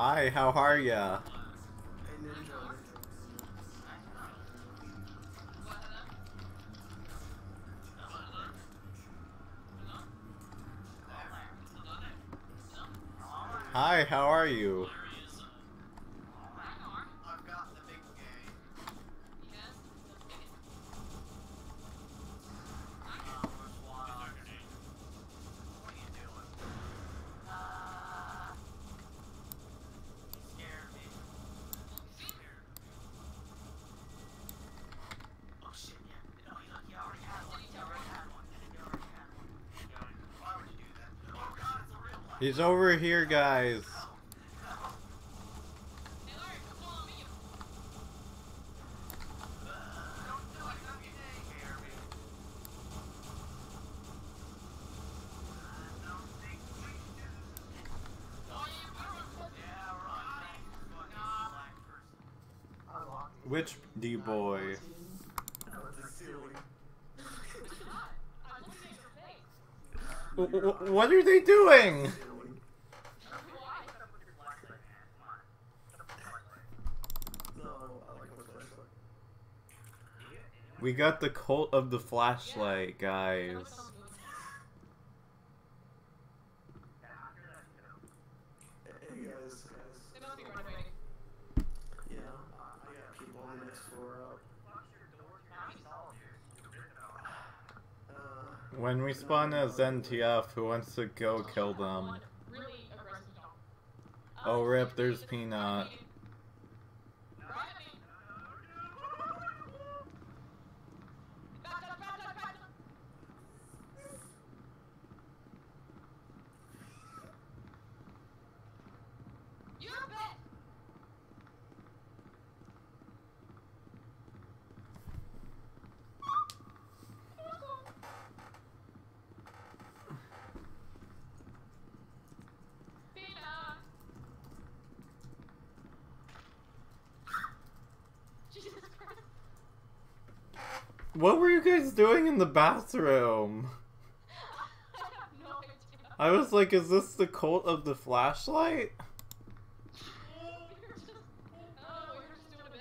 Hi, how are ya? Hi, how are you? Right. over here, guys. Which D-boy? W- w- What are they doing? We got the cult of the flashlight, guys. When we spawn as NTF, who wants to go kill them? Oh, rip, there's Peanut. You're a bet. Peanut. Jesus Christ. What were you guys doing in the bathroom? I have no idea. I was like, is this the cult of the flashlight? We were just, oh, we were just doing a bit.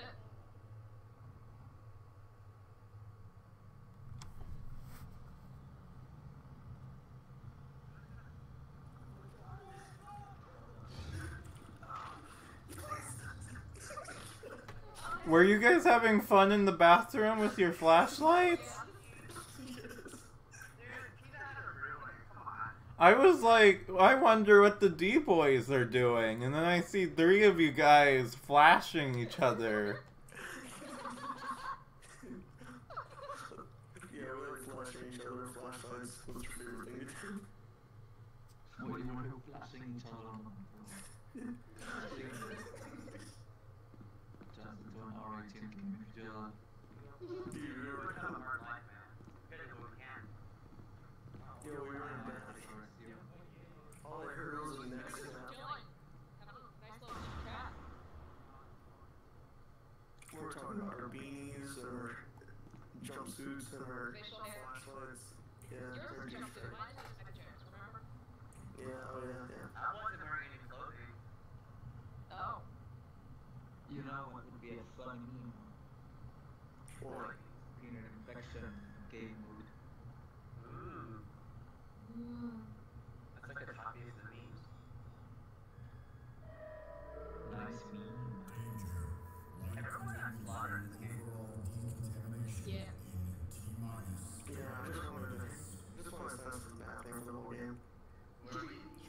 Were you guys having fun in the bathroom with your flashlights? I was like, I wonder what the D boys are doing, and then I see three of you guys flashing each other. yeah, we're like flashing each other with flashlights. What's your favorite thing to do? What do you want to flashing each other on? Just don't already thinking if you uh, Do you ever We're kind of hard life, man. We gotta do what we can. Yeah, we were in bed. All I heard was a next snap. Chilling. Have a nice little chit chat. We're talking about our beanies and our jumpsuits and our Facial hair. flashlights. Yeah, Yours our jumpsuit. Mine was just chairs, remember? Yeah, oh yeah, yeah. I wasn't wearing any clothing. Oh. you know what would be a fun meme? Or In an infection game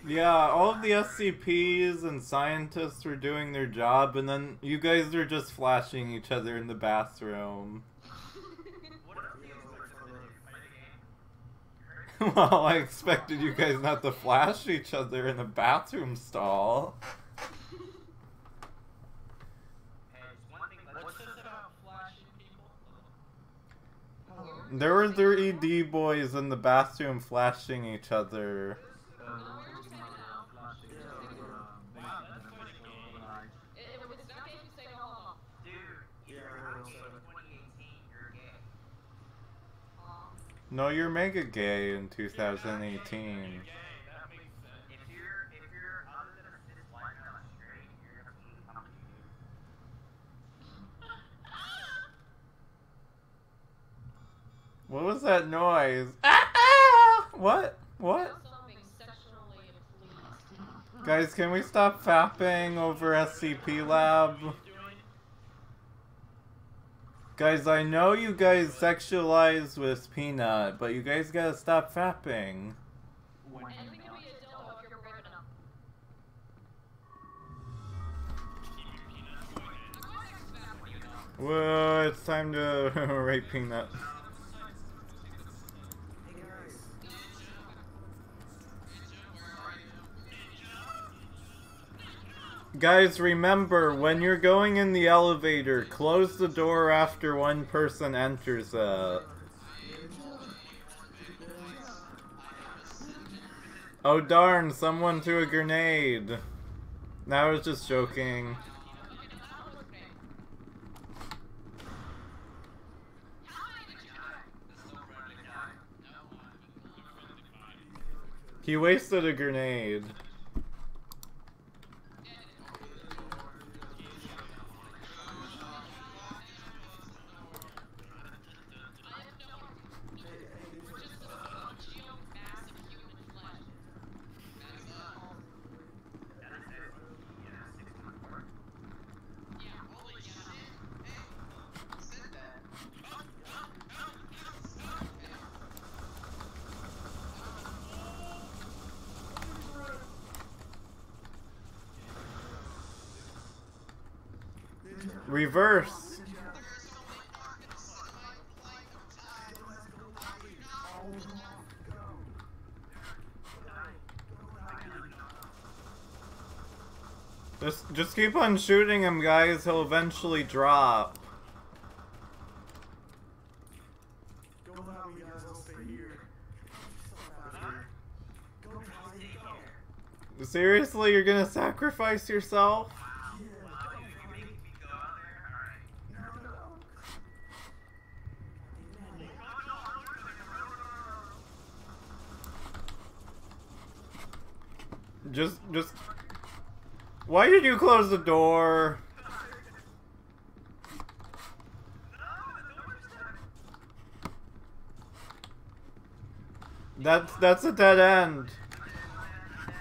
Yeah, all of the SCPs and scientists were doing their job, and then you guys are just flashing each other in the bathroom. Well, I expected you guys not to flash each other in the bathroom stall. There were three D boys in the bathroom flashing each other. No, you're mega gay in 2018. What was that noise? Ah! What? What? Guys, can we stop fapping over SCP Lab? Guys, I know you guys sexualize with Peanut, but you guys gotta stop fapping. When you be a if you're brave enough. Whoa, it's time to rape Peanut. Guys, remember, when you're going in the elevator, close the door after one person enters it. Oh darn, someone threw a grenade. Now I was just joking. He wasted a grenade. Reverse. Just, just keep on shooting him, guys. He'll eventually drop. Seriously, you're gonna sacrifice yourself? Yeah. No, no. Just, just. Why did you close the door? That's that's a dead end.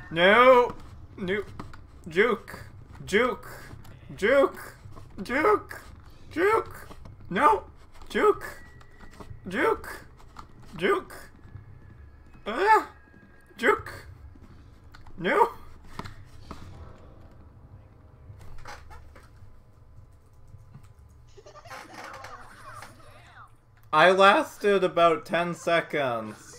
No, no, juke, juke, juke, juke, juke. No, juke, juke, juke. Ah, juke. No. I lasted about 10 seconds.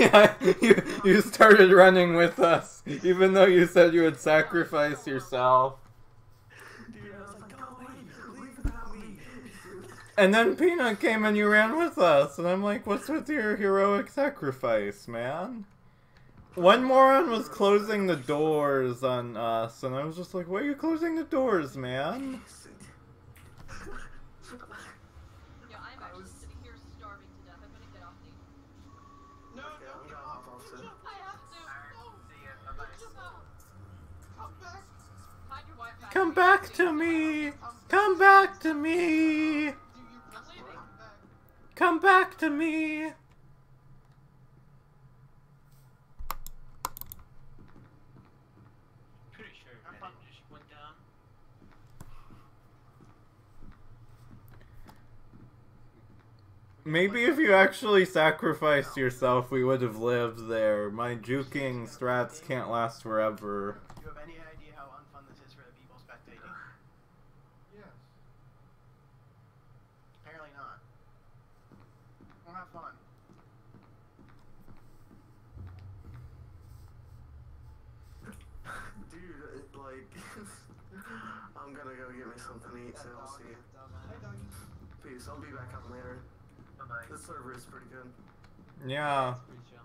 Yeah, you, you started running with us, even though you said you would sacrifice yourself. Dude, I was like, go away, leave without me. And then Peanut came and you ran with us, and I'm like, what's with your heroic sacrifice, man? One moron was closing the doors on us, and I was just like, why are you closing the doors, man? Yeah, I'm actually sitting here starving to death. I'm gonna get off the. No, Okay, no, I'm get gonna off. hop off too. I have to. No. See ya. Bye-bye. Just no. Come back. Hide your wife back. Come back to me! Come back to me! Come back to me! Pretty sure that just went down. Maybe if you actually sacrificed yourself, we would have lived there. My juking strats can't last forever. Do you have any idea how unfun this is for the people spectating? Yes. Apparently not. We'll have fun. Dude, it, like, I'm gonna go get me something to eat, so I'll see you. Hey, doggy. Peace, I'll be back up later. Bye-bye. This server is pretty good. Yeah. Pretty chill.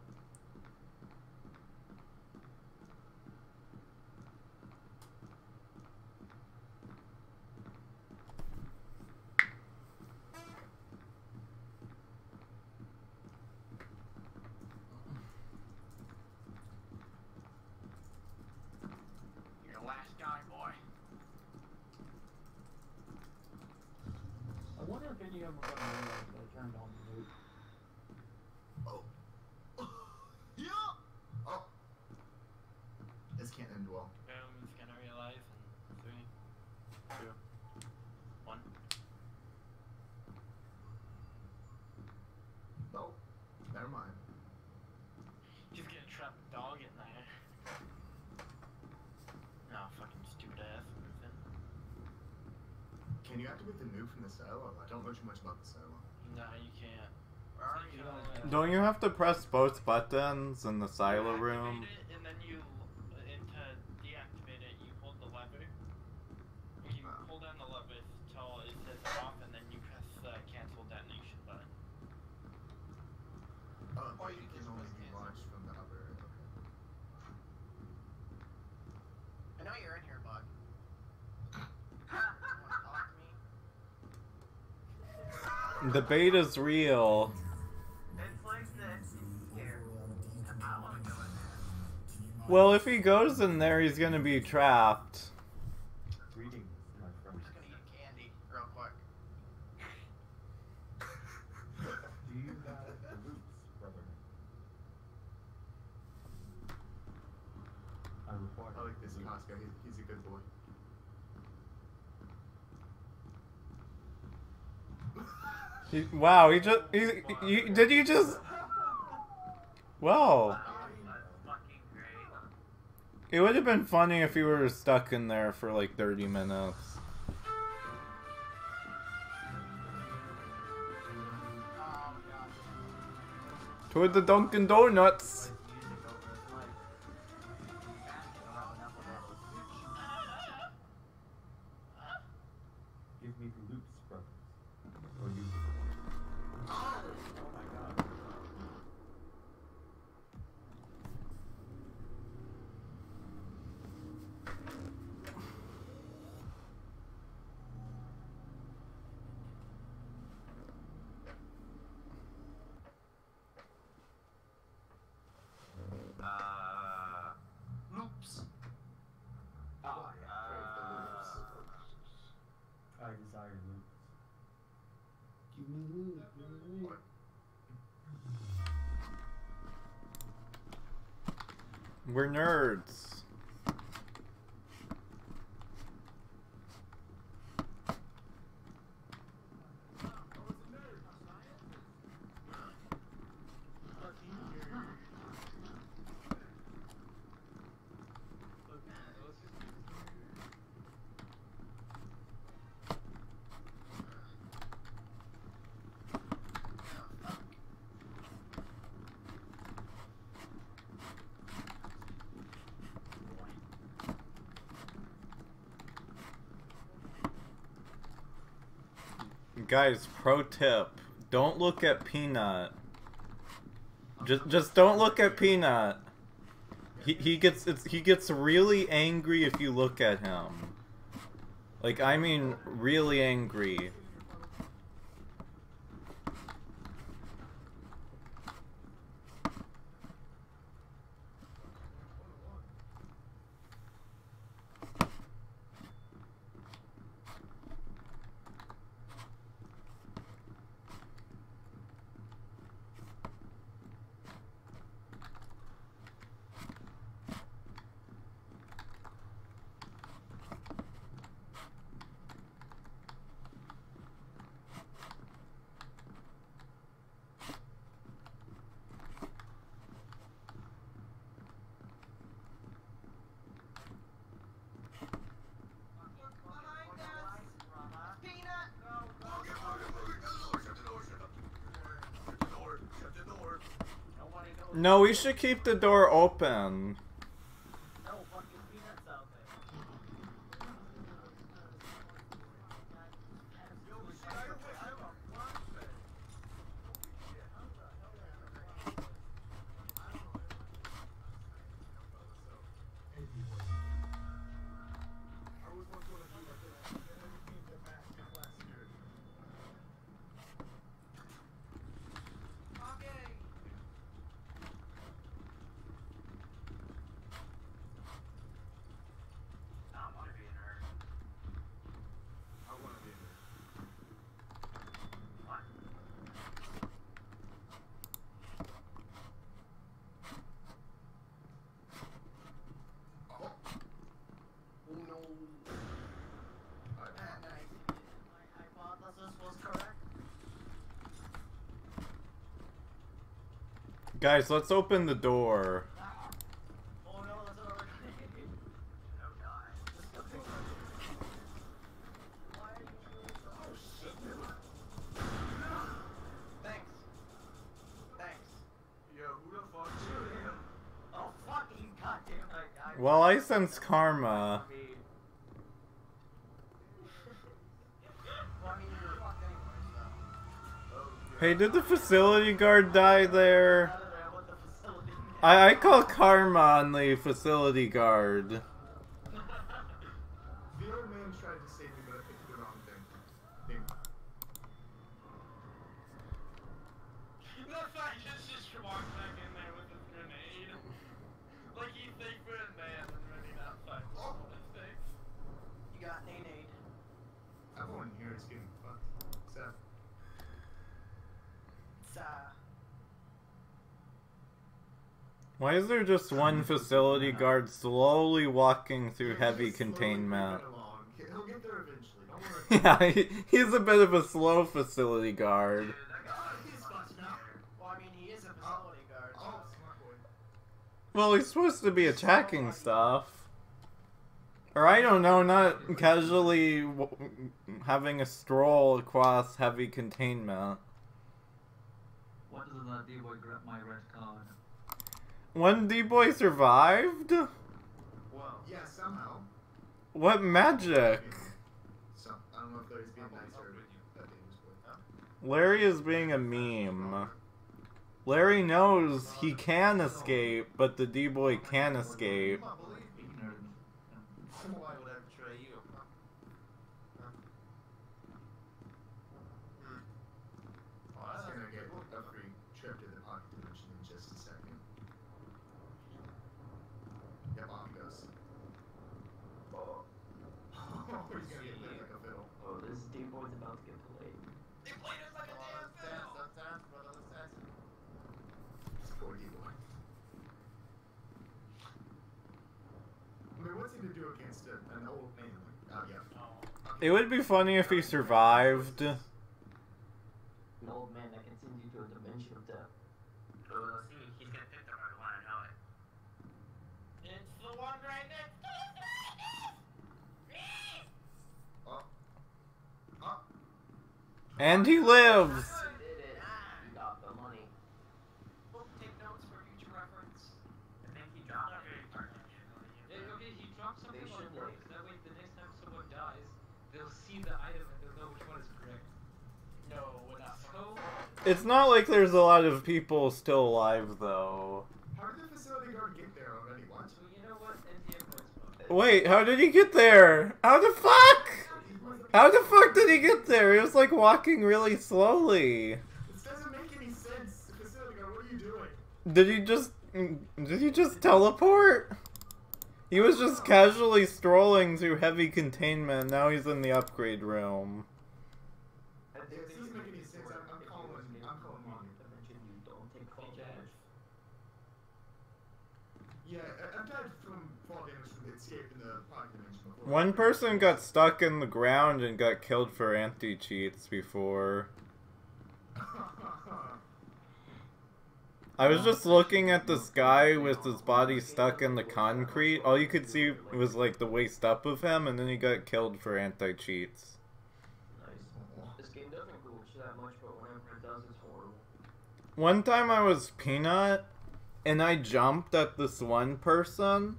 You're the last guy, boy. Haven't got my own, but I turned on the loop. Oh. yeah. Oh. This can't end well. Boom, it's gonna realize in three, two, one. No. Never mind. He's gonna trap a dog in there. No, fucking stupid ass. Ethan. Can you activate the nuke from the silo? I don't know too much about the silo. No, you can't. Where are you? Don't you have to press both buttons in the silo room? Activate it, and then you, and to deactivate it, you hold the lever. You Ah. hold down the lever till it says off, and then you press the cancel detonation button. Oh, Or but you it can can only just be cancel. launched from the upper. Okay. I know you're in here, bud. you wanna talk to me? The bait is real. It's like this. He's scared. And I wanna go in real. Well, if he goes in there, he's gonna be trapped. The. I like this Costco. He's, he's a good boy. Wow, he just. He, he, did you just. Wow. It would have been funny if you were stuck in there for like 30 minutes. Toward the Dunkin' Donuts. Give me the loops. Or you. Oh my god. Uh, loops. Ah, Crave the loops. I desire loops. Give me the loot. Give me the loot. We're nerds. Guys, pro tip: don't look at Peanut. Just, just don't look at Peanut. He, he gets he gets really angry if you look at him. Like I mean, really angry. No, we should keep the door open. Karma. let's open the door. Well, I sense karma. Hey, did the facility guard die there? Out of there, I want the facility. I, I call karma on the facility guard. The old man tried to save me, but I picked the wrong thing. Thing. The fact is just walked back in there with his grenade. Like he think for a man and ready to fight all his things. You got nade. Everyone here is getting fucked. Except It's, uh, Why is there just one facility guard slowly walking through heavy containment? creeping along. He'll get there eventually. Don't worry. Yeah, he- he's a bit of a slow facility guard. Dude, that guy he's fucked now. well, I mean, he is a facility guard. so it's- smart boy. Well, he's supposed to be attacking stuff. Or I don't know, not casually w- having a stroll across heavy containment. What does that do boy grab my red card? One D-boy survived? Well, yeah, somehow. What magic? So, I don't know if Larry's being nice or that thing. Huh? Larry is being a meme. Larry knows he can escape, but the D-boy can't escape. Come on, believe me. Ignorant. Why would I betray you? Huh? Huh? Hmm. Oh, He's that's gonna get cool. a free trip to the pocket dimension in just a second. Yep, off he goes. Oh, Oh, he's gonna get played like a fiddle. oh, this D-boy's about to get played. They played us like a Oh, damn let's dance, fiddle. let's dance, brother, let's dance. This poor D-boy. I mean, what's he to do against a, an old man? Like, oh, yeah. It would be funny if he survived. An old man that can send you to a dimension of death. Oh, let's see. He's gonna pick the right one, I know it. It's the one right next to Oh. Oh. And he lives! You did it. You got the money. We'll take notes for future reference. I think he dropped Okay. it. Or did you really use Yeah, it? okay, he dropped something They on should purpose. That way, the next time someone dies, they'll see the item and they'll know which one is correct. No, we're not. So, It's not like there's a lot of people still alive, though. How did the facility guard get there already? What? so you know what? NTM points. Wait, how did he get there? How the fuck? How the fuck did he get there? He was like walking really slowly. This doesn't make any sense. Facility guard, what are you doing? Did he just did he just teleport? He was just casually strolling through heavy containment. Now he's in the upgrade room. I Yeah, this doesn't make any sense. I'm, I'm calling. I'm calling on you. Dimension you don't take fall Okay. damage. Yeah, I, I've died from fall damage from the escape in the pocket dimension before. One person got stuck in the ground and got killed for anti cheats before. I was just looking at this guy with his body stuck in the concrete. All you could see was like the waist up of him, and then he got killed for anti cheats. Nice. This game doesn't glitch that much, but whenever it does, it's horrible. One time I was Peanut, and I jumped at this one person,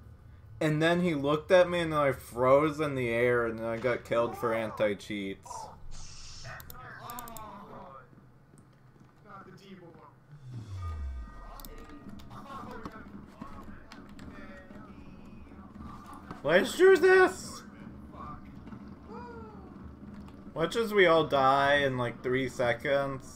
and then he looked at me, and then I froze in the air, and then I got killed for anti cheats. Not the D-boy. Let's do this! Watch as we all die in like three seconds.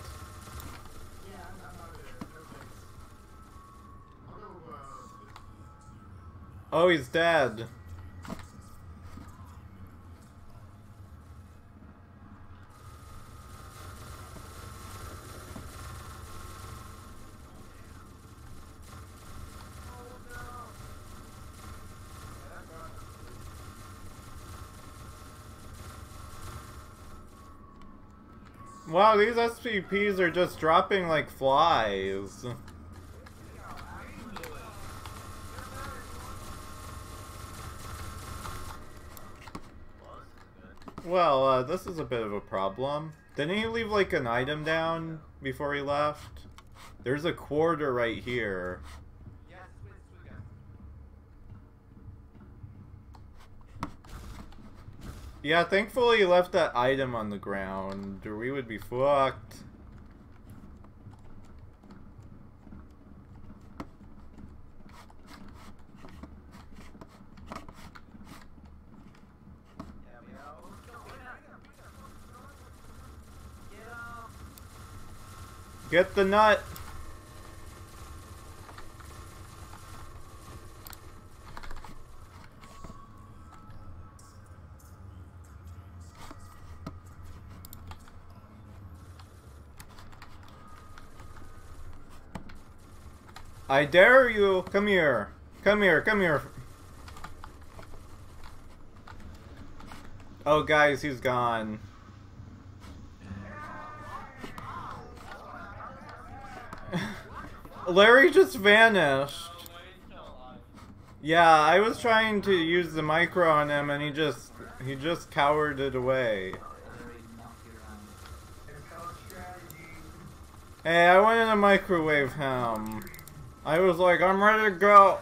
Oh, he's dead. Wow, these SCPs are just dropping like flies. Well, uh, this is a bit of a problem. Didn't he leave like an item down before he left? There's a quarter right here. Yeah, thankfully he left that item on the ground, or we would be fucked. Yeah, we are. Let's go. Get out. Get up. Get the nut! I dare you! Come here! Come here, come here! Oh, guys, he's gone. Larry just vanished. Yeah, I was trying to use the micro on him and he just he just cowered it away. Hey, I went in to microwave him. I was like, I'm ready to go.